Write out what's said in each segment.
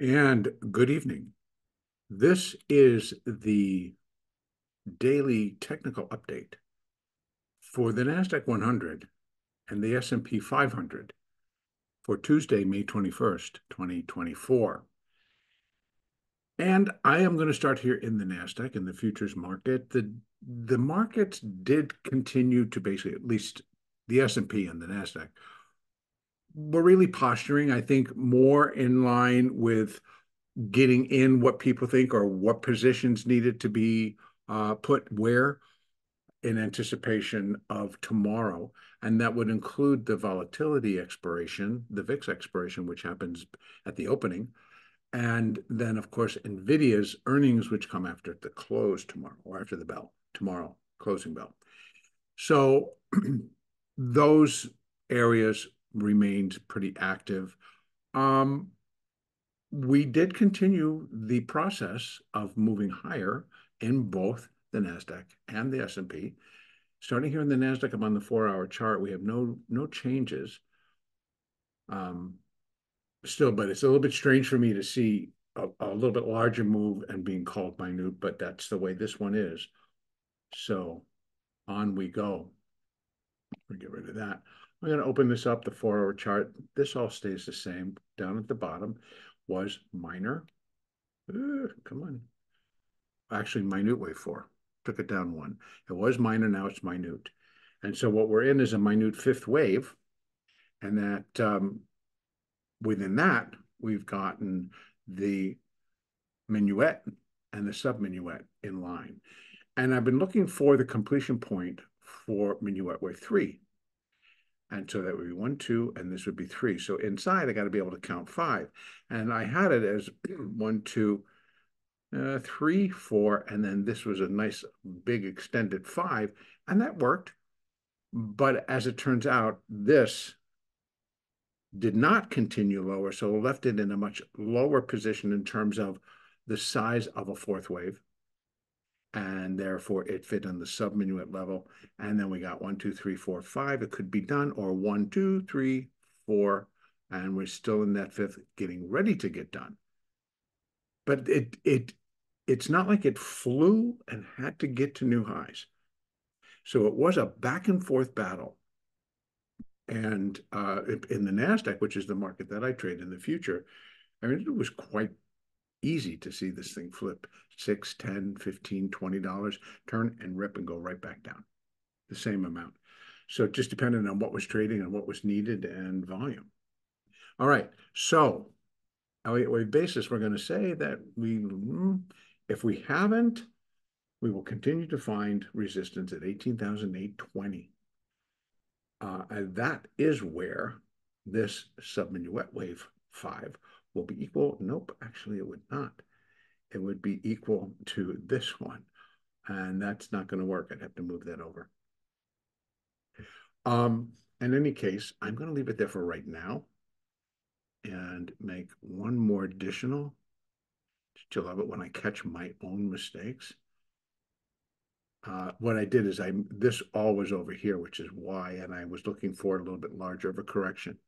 And good evening. This is the daily technical update for the NASDAQ 100 and the S&P 500 for Tuesday, May 21st, 2024. And I am going to start here in the NASDAQ, in the futures market. The, the markets did continue to basically, at least the S&P and the NASDAQ, were really posturing, I think, more in line with getting in what people think or what positions needed to be uh, put where in anticipation of tomorrow. And that would include the volatility expiration, the VIX expiration, which happens at the opening. And then, of course, NVIDIA's earnings, which come after the close tomorrow or after the bell tomorrow, closing bell. So those areas remained pretty active. Um, we did continue the process of moving higher in both the Nasdaq and the S&P. Starting here in the Nasdaq, I'm on the four-hour chart. We have no no changes. Um, still, but it's a little bit strange for me to see a, a little bit larger move and being called minute, but that's the way this one is. So on we go. We'll get rid of that. I'm going to open this up, the four-hour chart. This all stays the same. Down at the bottom was minor. Come on. Actually, minute wave four. Took it down one. It was minor, now it's minute. And so what we're in is a minute fifth wave. And that um, within that, we've gotten the minuet and the sub-minuet in line. And I've been looking for the completion point for minuet wave three. And so that would be one, two, and this would be three. So inside, I got to be able to count five. And I had it as one, two, uh, three, four, and then this was a nice big extended five, and that worked. But as it turns out, this did not continue lower, so left it in a much lower position in terms of the size of a fourth wave and therefore it fit on the sub-minuet level. And then we got one, two, three, four, five. It could be done, or one, two, three, four, and we're still in that fifth, getting ready to get done. But it it it's not like it flew and had to get to new highs. So it was a back and forth battle. And uh, in the NASDAQ, which is the market that I trade in the future, I mean, it was quite easy to see this thing flip six, 10, 15, 20 dollars, turn and rip and go right back down the same amount. So just depended on what was trading and what was needed and volume. All right. So Elliott wave basis, we're going to say that we, hmm, if we haven't, we will continue to find resistance at 18,820. Uh, and that is where this subminuet wave five will be equal. Nope, actually it would not. It would be equal to this one. And that's not going to work. I'd have to move that over. Um, in any case, I'm going to leave it there for right now and make one more additional. you love it when I catch my own mistakes. Uh, what I did is I this all was over here, which is why, and I was looking for a little bit larger of a correction.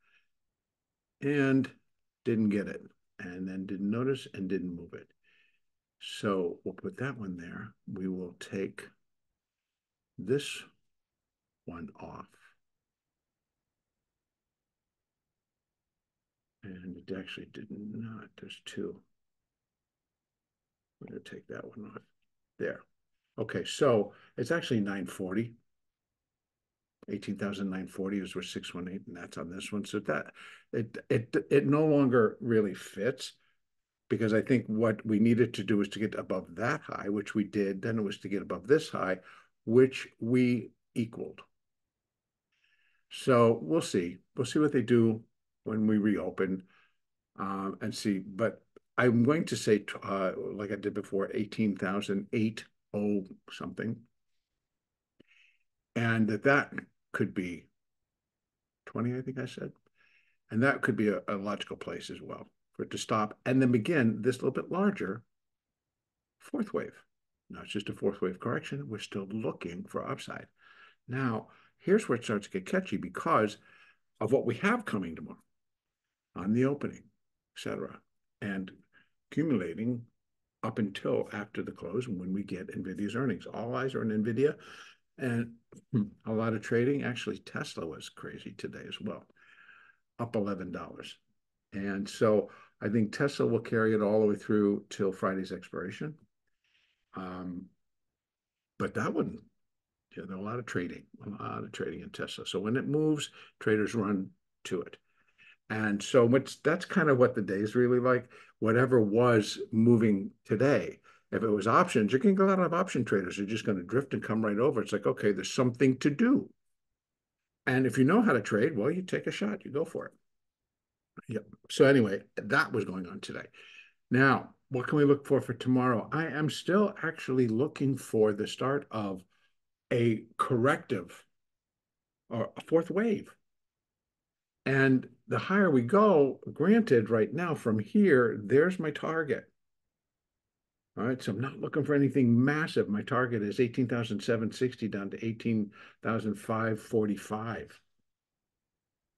And didn't get it, and then didn't notice and didn't move it. So we'll put that one there. We will take this one off. And it actually did not. There's two. Going to take that one off. There. Okay, so it's actually 940. 18,940 is where 618, and that's on this one. So that it it it no longer really fits because I think what we needed to do was to get above that high, which we did. Then it was to get above this high, which we equaled. So we'll see. We'll see what they do when we reopen um, and see. But I'm going to say, uh, like I did before, 18,008 something. And that that could be 20, I think I said. And that could be a, a logical place as well for it to stop and then begin this little bit larger fourth wave. Now it's just a fourth wave correction. We're still looking for upside. Now, here's where it starts to get catchy because of what we have coming tomorrow on the opening, etc. and accumulating up until after the close when we get NVIDIA's earnings. All eyes are on NVIDIA and a lot of trading. Actually, Tesla was crazy today as well, up $11. And so I think Tesla will carry it all the way through till Friday's expiration. Um, but that wouldn't, you know, a lot of trading, a lot of trading in Tesla. So when it moves, traders run to it. And so much that's kind of what the day is really like. Whatever was moving today, if it was options, you're getting a lot of option traders are just going to drift and come right over. It's like, okay, there's something to do. And if you know how to trade, well, you take a shot, you go for it. Yep. So anyway, that was going on today. Now, what can we look for for tomorrow? I am still actually looking for the start of a corrective or a fourth wave. And the higher we go, granted, right now from here, there's my target. All right, so I'm not looking for anything massive. My target is 18,760 down to 18,545.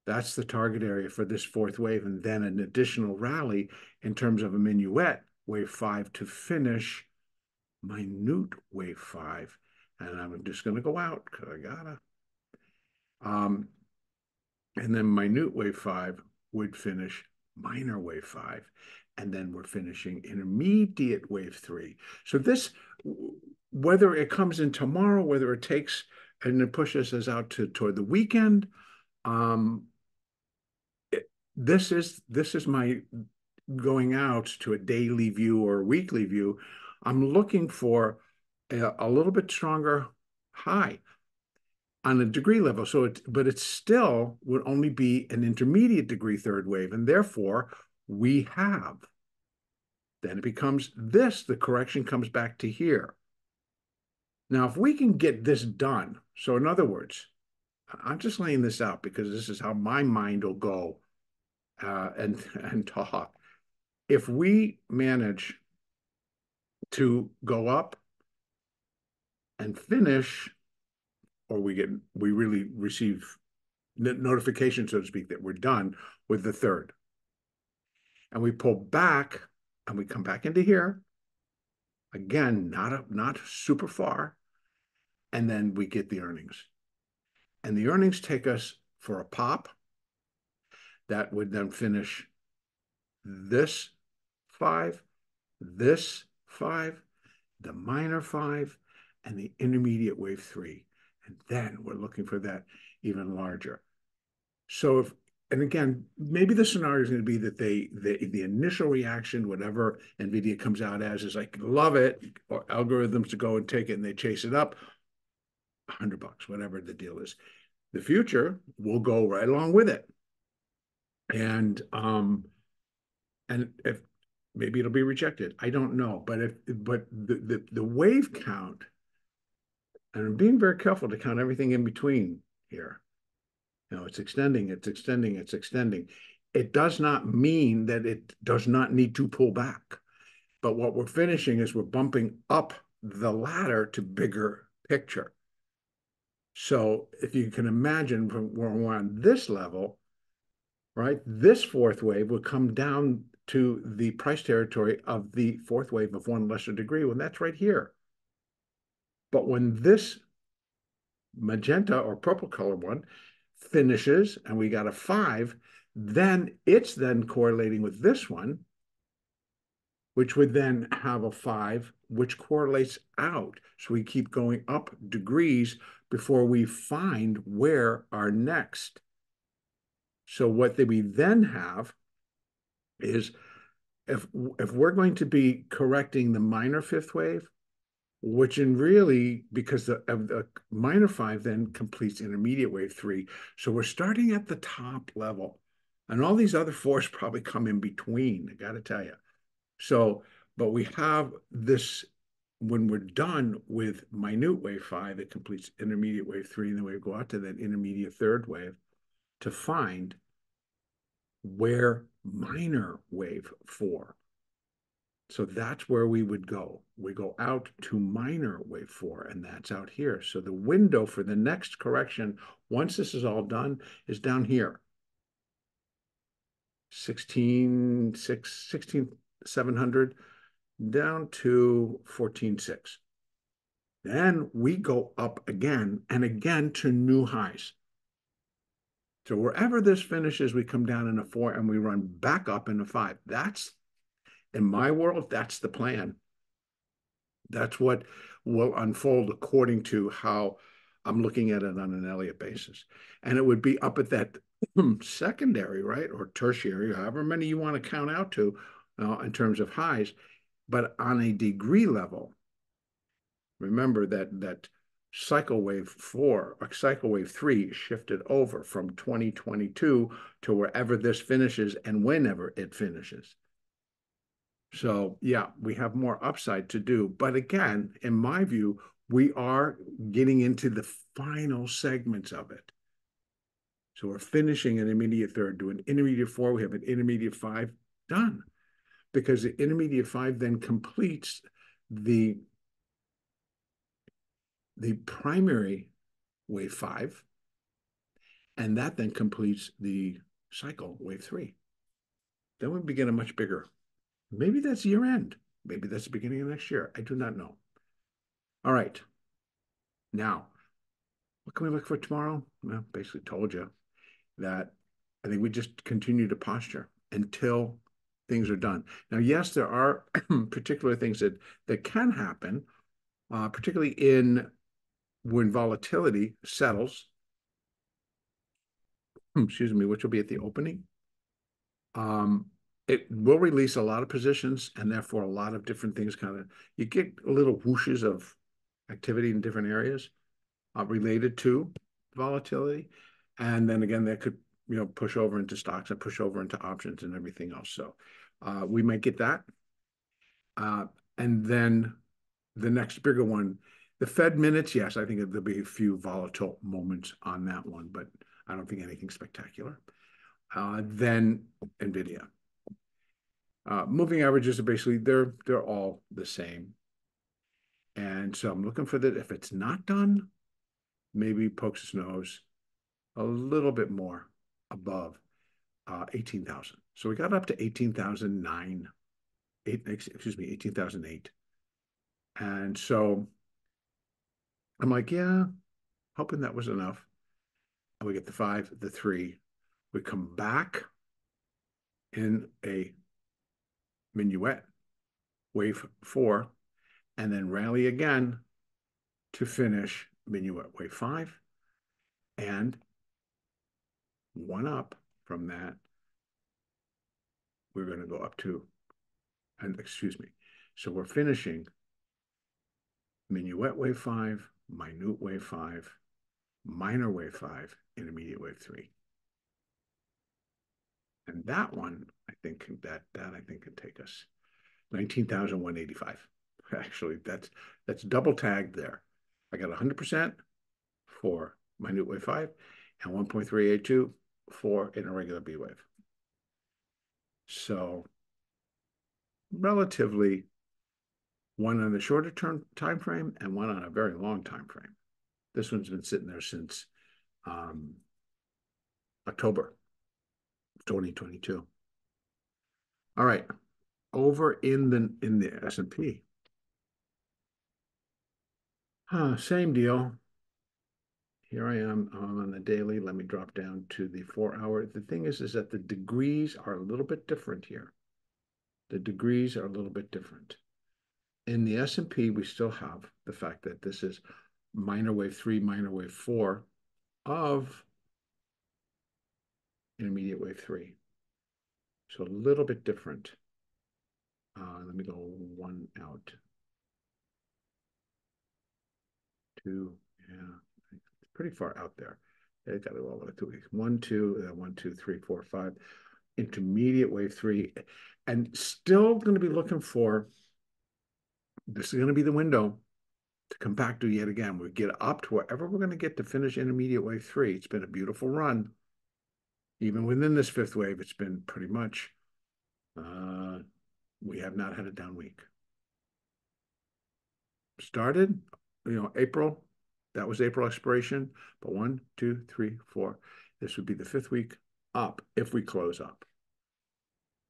That's the target area for this fourth wave, and then an additional rally in terms of a minuet, wave five, to finish minute wave five. And I'm just going to go out because I gotta. Um, and then minute wave five would finish minor wave five. And then we're finishing intermediate wave three. So this, whether it comes in tomorrow, whether it takes and it pushes us out to toward the weekend, um, it, this is this is my going out to a daily view or weekly view. I'm looking for a, a little bit stronger high on a degree level. So it, but it still would only be an intermediate degree third wave. And therefore, we have. Then it becomes this, the correction comes back to here. Now, if we can get this done, so in other words, I'm just laying this out because this is how my mind will go uh, and, and talk. If we manage to go up and finish or we get we really receive notification, so to speak, that we're done with the third. And we pull back and we come back into here. Again, not a, not super far. And then we get the earnings. And the earnings take us for a pop that would then finish this five, this five, the minor five, and the intermediate wave three. And then we're looking for that even larger. So if, and again, maybe the scenario is going to be that they, the, initial reaction, whatever NVIDIA comes out as, is like, love it, or algorithms to go and take it and they chase it up, 100 bucks, whatever the deal is. The future will go right along with it. And, um, and if maybe it'll be rejected, I don't know. But if, but the, the, the wave count and I'm being very careful to count everything in between here. You know, it's extending, it's extending, it's extending. It does not mean that it does not need to pull back. But what we're finishing is we're bumping up the ladder to bigger picture. So if you can imagine from where we're on this level, right, this fourth wave would come down to the price territory of the fourth wave of one lesser degree, when that's right here. But when this magenta or purple color one finishes and we got a five, then it's then correlating with this one, which would then have a five, which correlates out. So we keep going up degrees before we find where our next. So what we then have is if if we're going to be correcting the minor fifth wave, which in really because the, the minor five then completes intermediate wave three. So we're starting at the top level, and all these other fours probably come in between. I got to tell you. So, but we have this when we're done with minute wave five, it completes intermediate wave three, and then we go out to that intermediate third wave to find where minor wave four so that's where we would go. We go out to minor wave four, and that's out here. So the window for the next correction, once this is all done, is down here. 16, 6, 16, 700 down to 14.6. Then we go up again and again to new highs. So wherever this finishes, we come down in a four and we run back up in a five. That's, in my world, that's the plan. That's what will unfold according to how I'm looking at it on an Elliott basis. And it would be up at that secondary, right? Or tertiary, however many you want to count out to uh, in terms of highs. But on a degree level, remember that that cycle wave four or cycle wave three shifted over from 2022 to wherever this finishes and whenever it finishes. So yeah, we have more upside to do. But again, in my view, we are getting into the final segments of it. So we're finishing an intermediate third, do an intermediate four, we have an intermediate five, done. Because the intermediate five then completes the the primary wave five, and that then completes the cycle, wave three. Then we begin a much bigger. Maybe that's year end. Maybe that's the beginning of next year. I do not know. All right. Now, what can we look for tomorrow? Well, basically told you that I think we just continue to posture until things are done. Now, yes, there are particular things that that can happen, uh, particularly in when volatility settles, excuse me, which will be at the opening, um, it will release a lot of positions and therefore a lot of different things kind of, you get little whooshes of activity in different areas uh, related to volatility. And then again, that could, you know, push over into stocks and push over into options and everything else. So uh, we might get that. Uh, and then the next bigger one the Fed minutes, yes, I think there'll be a few volatile moments on that one, but I don't think anything spectacular. Uh, then NVIDIA. Uh, moving averages are basically, they're, they're all the same. And so I'm looking for that. If it's not done, maybe pokes its nose a little bit more above uh, 18,000. So we got up to 18,009, eight, excuse me, 18,008. And so I'm like, yeah, hoping that was enough. And we get the five, the three. We come back in a minuet, wave four, and then rally again to finish minuet wave five. And one up from that, we're going to go up to, and excuse me. So we're finishing minuet wave five, minute wave five, minor wave five, intermediate wave three. And that one, think that that I think can take us 19,185. Actually, that's that's double tagged there. I got 100% for minute wave five and 1.382 for an irregular B wave. So relatively one on the shorter term time frame and one on a very long time frame. This one's been sitting there since um, October 2022. All right, over in the in the S&P. Huh, same deal. Here I am I'm on the daily. Let me drop down to the four hour. The thing is, is that the degrees are a little bit different here. The degrees are a little bit different in the S&P, we still have the fact that this is minor wave three, minor wave four of intermediate wave three. So a little bit different. Uh, let me go one out. Two, yeah, it's pretty far out there. It got all the way two weeks. One, two, uh, one, two, three, four, five. Intermediate wave three, and still going to be looking for this is going to be the window to come back to yet again. We get up to wherever we're going to get to finish intermediate wave three. It's been a beautiful run. Even within this fifth wave, it's been pretty much, uh, we have not had a down week. Started, you know, April, that was April expiration, but one, two, three, four. This would be the fifth week up if we close up.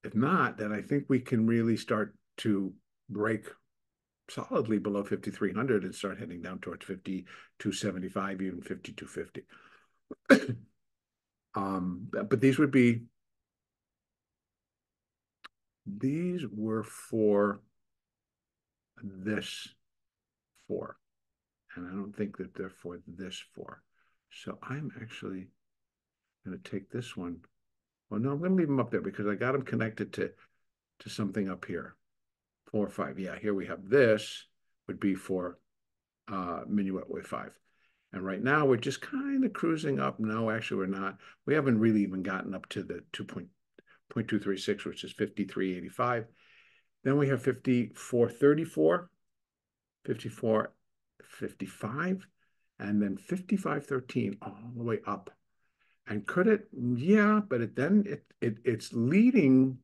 If not, then I think we can really start to break solidly below 5,300 and start heading down towards 5,275, even 5,250. Um, but these would be, these were for this four. And I don't think that they're for this four. So I'm actually going to take this one. Well, no, I'm going to leave them up there because I got them connected to, to something up here. Four or five. Yeah, here we have this would be for uh, minuet wave five. And right now we're just kind of cruising up. No, actually we're not. We haven't really even gotten up to the 2.236, which is 5385. Then we have 5434, 5455, and then 5513 all the way up. And could it? Yeah, but it then it, it it's leading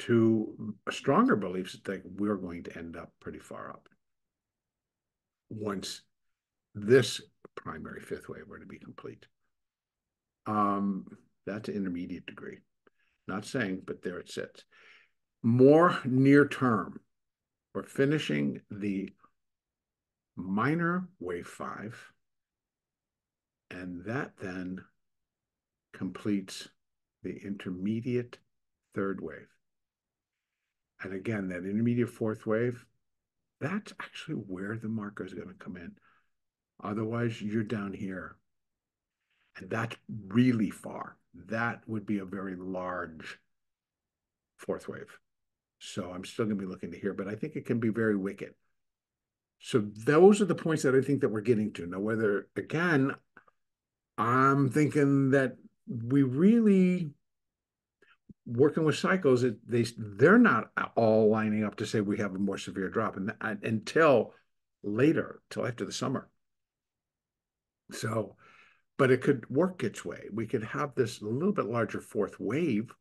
to stronger beliefs that we're going to end up pretty far up once this primary fifth wave were to be complete. Um, that's an intermediate degree. Not saying, but there it sits. More near term, we're finishing the minor wave five, and that then completes the intermediate third wave. And again, that intermediate fourth wave, that's actually where the marker is going to come in. Otherwise, you're down here. And that's really far. That would be a very large fourth wave. So I'm still going to be looking to here, but I think it can be very wicked. So those are the points that I think that we're getting to. Now, whether, again, I'm thinking that we really working with cycles, it, they they're not all lining up to say we have a more severe drop, and, and until later, till after the summer. So, but it could work its way. We could have this a little bit larger fourth wave,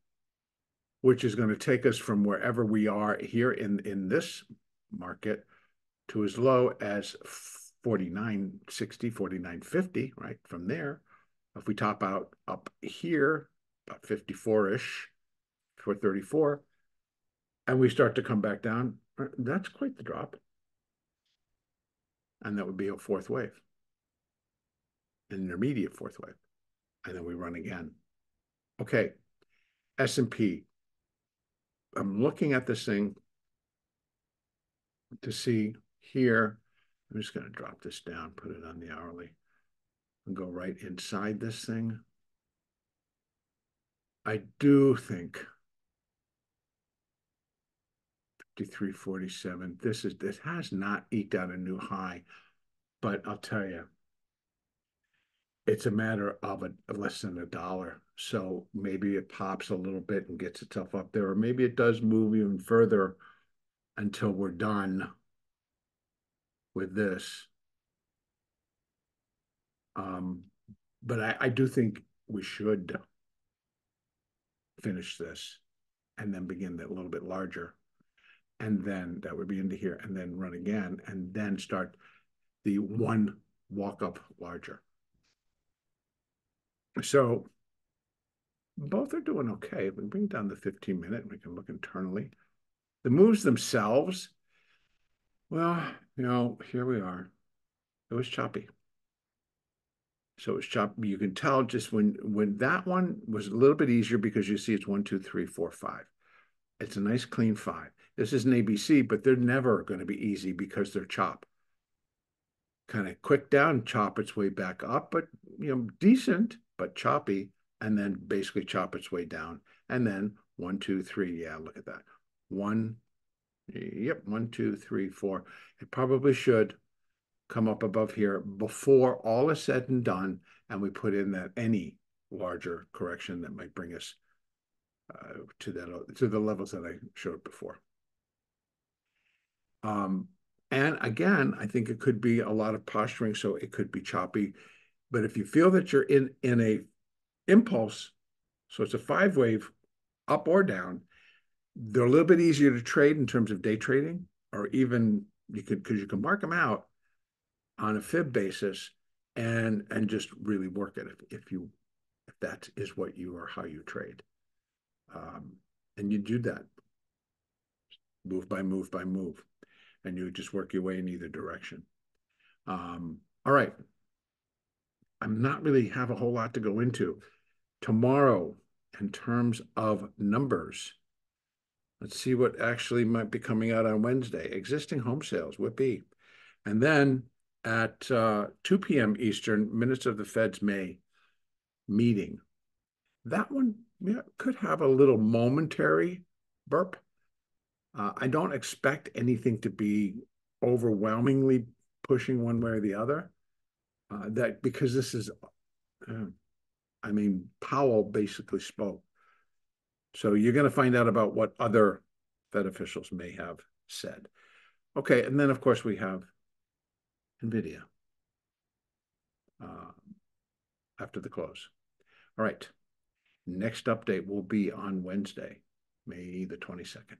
which is going to take us from wherever we are here in in this market to as low as 4960, 4950, right? From there, if we top out up here, about 54-ish, 434, and we start to come back down, uh, that's quite the drop. And that would be a fourth wave, an intermediate fourth wave. And then we run again. Okay, S&P. I'm looking at this thing to see here. I'm just going to drop this down, put it on the hourly, and go right inside this thing. I do think 5347. This is this has not eked out a new high, but I'll tell you, it's a matter of a of less than a dollar. So maybe it pops a little bit and gets itself up there, or maybe it does move even further until we're done with this. Um, but I, I do think we should finish this and then begin that a little bit larger and then that would be into here and then run again and then start the one walk up larger. So both are doing okay. We bring down the 15 minute, we can look internally. The moves themselves, well, you know, here we are. It was choppy. So it's choppy. You can tell just when when that one was a little bit easier because you see it's one, two, three, four, five. It's a nice clean five. This is an ABC, but they're never going to be easy because they're chop. Kind of quick down, chop its way back up, but you know, decent, but choppy, and then basically chop its way down. And then one, two, three. Yeah, look at that. One, yep, one, two, three, four. It probably should come up above here before all is said and done, and we put in that any larger correction that might bring us uh, to that to the levels that I showed before. Um, and again, I think it could be a lot of posturing, so it could be choppy. But if you feel that you're in in a impulse, so it's a five wave, up or down, they're a little bit easier to trade in terms of day trading, or even you could because you can mark them out on a fib basis and and just really work it if, if you if that is what you or how you trade. um, And you do that. Move by move by move. And you just work your way in either direction. Um, all right. I'm not really have a whole lot to go into. Tomorrow, in terms of numbers, let's see what actually might be coming out on Wednesday. Existing home sales, would be. And then at uh, 2 p.m. Eastern, minutes of the Fed's May meeting. That one yeah, could have a little momentary burp. Uh, I don't expect anything to be overwhelmingly pushing one way or the other. Uh, that because this is, uh, I mean, Powell basically spoke. So you're going to find out about what other Fed officials may have said. Okay, and then of course we have NVIDIA uh, after the close. All right. Next update will be on Wednesday, May the 22nd.